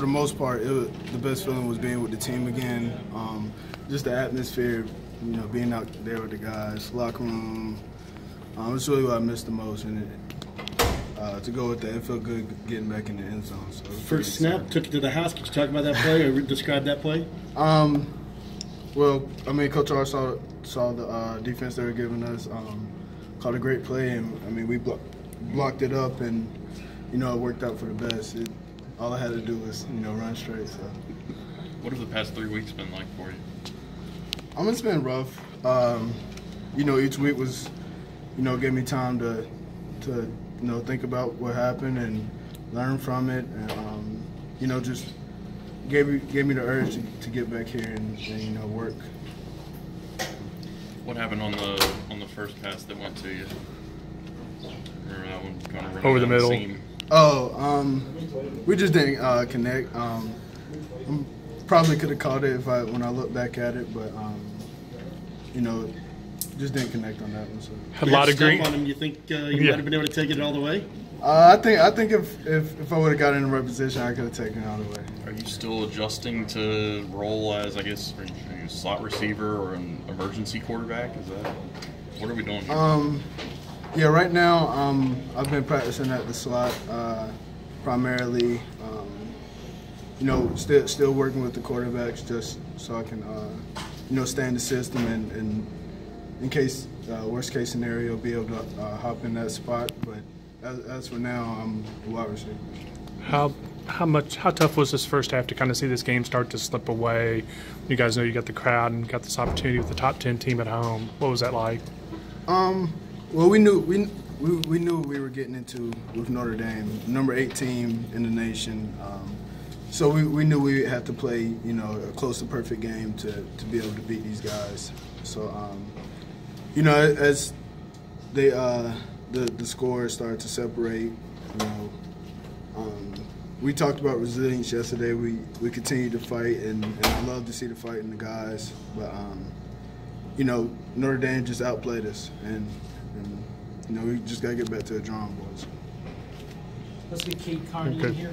for the most part, it was, the best feeling was being with the team again. Um, just the atmosphere, you know, being out there with the guys, locker room. Um, it's really what I missed the most, and it, uh, to go with that, it felt good getting back in the end zone. So it was pretty First snap, took it to the house. Could you talk about that play or describe that play? Um, well, I mean, Coach R saw saw the uh, defense they were giving us, um, called a great play, and I mean, we blo- blocked it up, and you know, it worked out for the best. It, all I had to do was, you know, run straight. So. What have the past three weeks been like for you? I mean, it's been rough. Um, you know, each week was, you know, gave me time to, to, you know, think about what happened and learn from it, and um, you know, just gave me gave me the urge to, to get back here and, and you know work. What happened on the on the first pass that went to you? Remember that one kind of running Over the down middle. seam? Oh, um, we just didn't uh, connect. Um, I'm- probably could have caught it if I when I look back at it, but um, you know, just didn't connect on that one. So. Had a lot of stump green. on him. You think uh, you Yeah. might have been able to take it all the way? Uh, I think I think if if, if I would have got in the right position, I could have taken it all the way. Are you still adjusting to role as I guess are you a slot receiver or an emergency quarterback? Is that what are we doing here? Um, yeah, right now um, I've been practicing at the slot uh, primarily. Um, you know, still still working with the quarterbacks just so I can uh, you know stay in the system and, and in case uh, worst case scenario be able to uh, hop in that spot. But as, as for now, I'm a wide receiver. How how much how tough was this first half to kind of see this game start to slip away? You guys know you got the crowd and got this opportunity with the top ten team at home. What was that like? Um, well, we knew we, we we knew we were getting into with Notre Dame, number eight team in the nation. Um, so we, we knew we had to play, you know, a close to perfect game to, to be able to beat these guys. So, um, you know, as they uh, the the scores started to separate, you know, um, we talked about resilience yesterday. We we continued to fight, and, and I love to see the fight in the guys, but. Um, you know, Notre Dame just outplayed us, and, and you know we just got to get back to the drawing boards. Let's get Cade Carney in here.